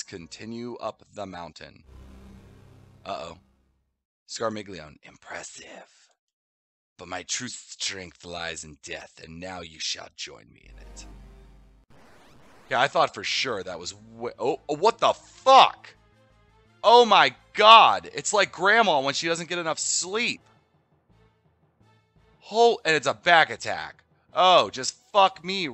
let's continue up the mountain. Uh oh. Scarmiglione, impressive. But my true strength lies in death, and now you shall join me in it. Yeah, I thought for sure that was. Oh, oh, what the fuck? Oh my god! It's like grandma when she doesn't get enough sleep. Whole, and it's a back attack. Oh, just fuck me.